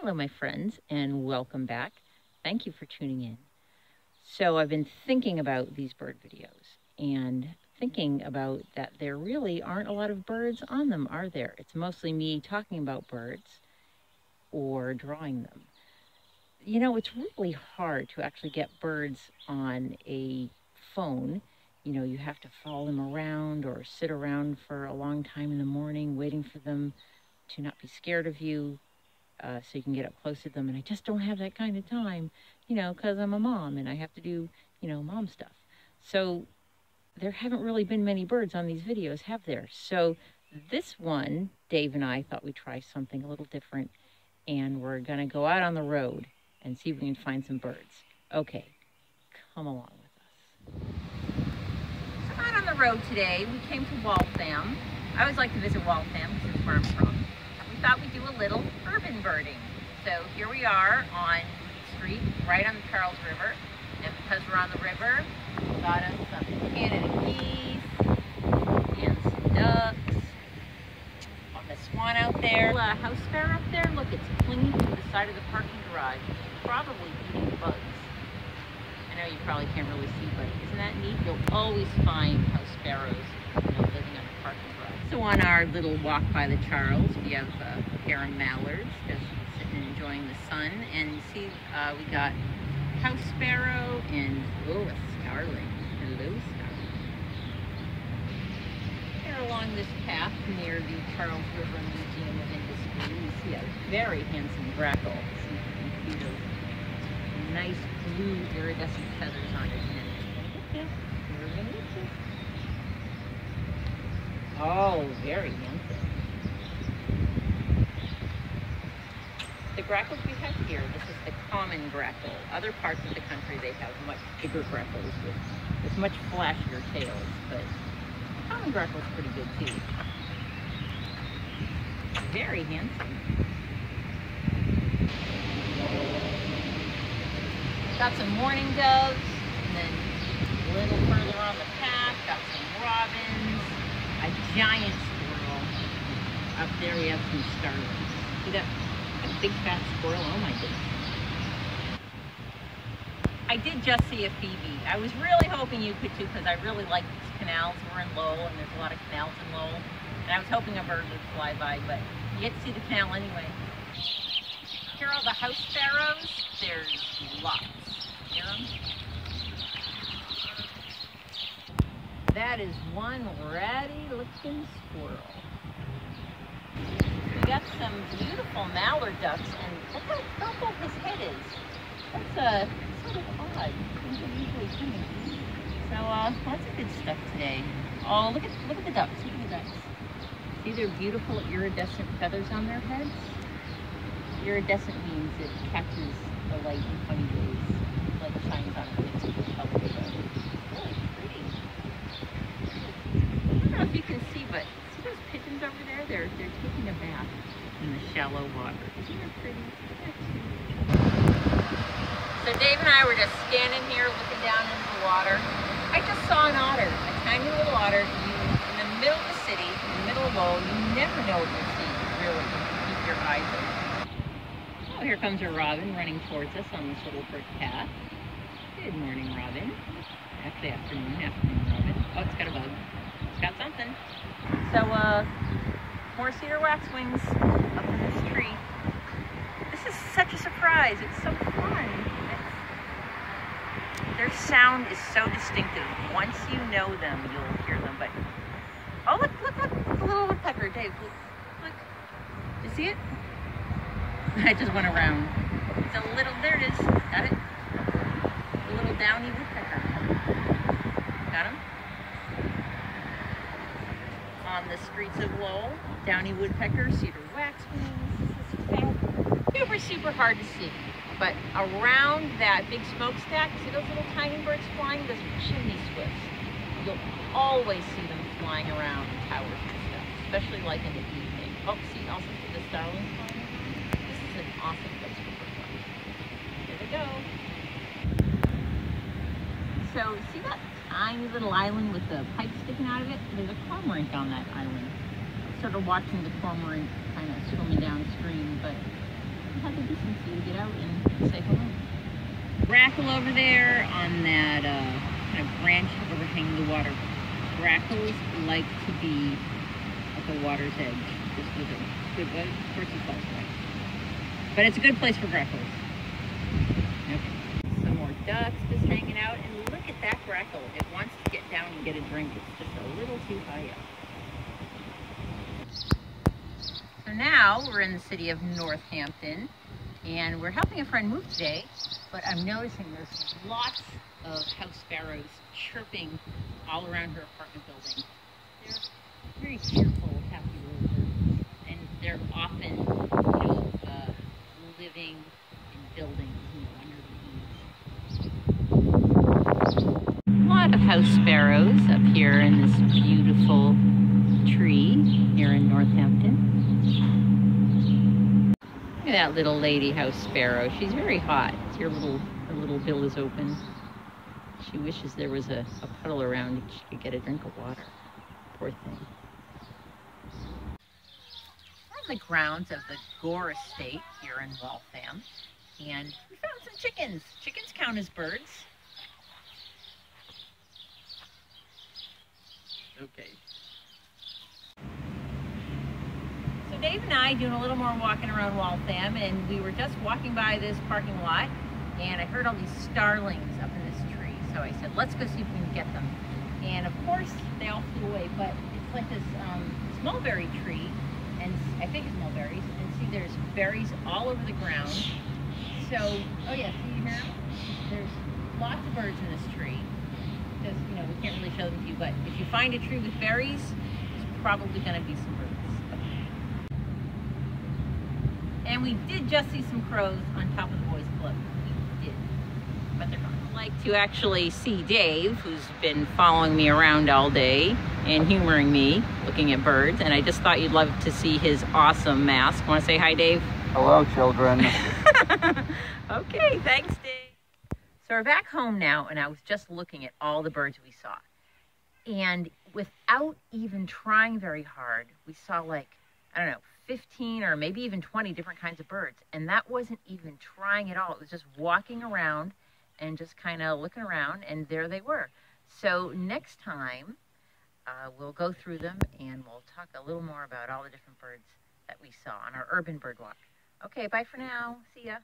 Hello, my friends, and welcome back. Thank you for tuning in. So, I've been thinking about these bird videos and thinking about that there really aren't a lot of birds on them, are there? It's mostly me talking about birds or drawing them. You know, it's really hard to actually get birds on a phone. You know, you have to follow them around or sit around for a long time in the morning waiting for them to not be scared of you uh, so you can get up close to them. And I just don't have that kind of time, you know, because I'm a mom and I have to do, you know, mom stuff. So there haven't really been many birds on these videos, have there? So this one, Dave and I thought we'd try something a little different. And we're going to go out on the road and see if we can find some birds. Okay, come along with us. So out on the road today, we came to Waltham. I always like to visit Waltham because it's where I'm from thought we'd do a little urban birding. So here we are on street, right on the Charles River. And because we're on the river, we got us some Canada geese and some ducks. On the swan out there. A uh, house sparrow up there, look, it's clinging to the side of the parking garage. Probably eating bugs. I know you probably can't really see, but isn't that neat? You'll always find house sparrows you know, living on the parking garage. So on our little walk by the Charles, we have a pair of mallards just sitting and enjoying the sun. And you see, uh, we got house sparrow and, oh, a starling. Hello, starling. Here along this path near the Charles River Museum of Industry, we see a very handsome grackle. See, you see those nice blue iridescent feathers on his head. Oh, very handsome. The grackles we have here, this is the common grackle. Other parts of the country, they have much bigger grackles with, with much flashier tails, but common grackle is pretty good too. Very handsome. Got some mourning doves, and then a little further on the path, got some robins, a giant squirrel. Up there we have some starlings. See that? A big fat squirrel. Oh my goodness. I did just see a phoebe. I was really hoping you could too because I really like these canals. We're in Lowell and there's a lot of canals in Lowell. And I was hoping a bird would fly by, but you get to see the canal anyway. Here are all the house sparrows. There's lots. Hear them? That is one ratty looking squirrel. We got some beautiful mallard ducks and look how purple his head is. That's a sort of odd. usually coming. So uh, lots of good stuff today. Oh, look at look at the ducks. Look at the ducks. See their beautiful iridescent feathers on their heads? Iridescent means it catches the light in funny ways. Like shines on it, makes it color. if you can see, but see those pigeons over there? They're they're taking a bath in the shallow water. Isn't that pretty? So Dave and I were just standing here looking down into the water. I just saw an otter, a tiny little otter. You in the middle of the city, in the middle of Lowell, you never know what you'll see, really. Keep your eyes open. Oh, here comes a robin running towards us on this little brick path. Good morning, Robin. Actually, afternoon, afternoon, Robin. Oh, it's got a bug It's got something. So, uh, more cedar waxwings up in this tree. This is such a surprise. It's so fun. Sound is so distinctive. Once you know them, you'll hear them. But oh, look, look, look, the little woodpecker, Dave. Look, look. You see it? I just went around. It's a little. There it is. Got it. A little downy woodpecker. Got him on the streets of Lowell. Downy woodpecker, cedar waxwings. Super, super hard to see. But around that big smokestack, see those little tiny birds flying? Those chimney swifts. You'll always see them flying around towers and stuff, especially like in the evening. Oh, see, also see the starlings flying This is an awesome place for bird flying. Here we go. So, see that tiny little island with the pipe sticking out of it. There's a cormorant on that island. Sort of watching the cormorant kind of swimming downstream, but hello. Grackle over there on that uh, kind of branch overhanging the water. Grackles like to be at the water's edge. This was a good one. Of course away. But it's a good place for grackles. Okay. Some more ducks just hanging out. And look at that grackle. It wants to get down and get a drink. It's just a little too high up. So now we're in the city of Northampton and we're helping a friend move today, but I'm noticing there's lots of house sparrows chirping all around her apartment building. They're very cheerful, happy little birds, and they're often, you know, uh, living in buildings, you know, under the eaves. A lot of house sparrows up here in this beautiful tree here in Northampton. Look at that little lady house sparrow. She's very hot. Her little, her little bill is open. She wishes there was a, a puddle around she could get a drink of water. Poor thing. We're on the grounds of the Gore Estate here in Waltham. And we found some chickens. Chickens count as birds. Okay. Dave and I doing a little more walking around Waltham, and we were just walking by this parking lot, and I heard all these starlings up in this tree. So I said, let's go see if we can get them. And of course, they all flew away, but it's like this um, mulberry tree, and I think it's mulberries, and see there's berries all over the ground. So, oh yeah, see here? There's lots of birds in this tree. Just, you know, we can't really show them to you, but if you find a tree with berries, there's probably going to be some birds. And we did just see some crows on top of the boys club. We did. But they're gone. I'd like to actually see Dave, who's been following me around all day and humoring me, looking at birds. And I just thought you'd love to see his awesome mask. Want to say hi, Dave? Hello, children. okay, thanks, Dave. So we're back home now, and I was just looking at all the birds we saw. And without even trying very hard, we saw like, I don't know, 15 or maybe even 20 different kinds of birds. And that wasn't even trying at all. It was just walking around and just kind of looking around, and there they were. So next time, uh, we'll go through them and we'll talk a little more about all the different birds that we saw on our urban bird walk. Okay, bye for now. See ya.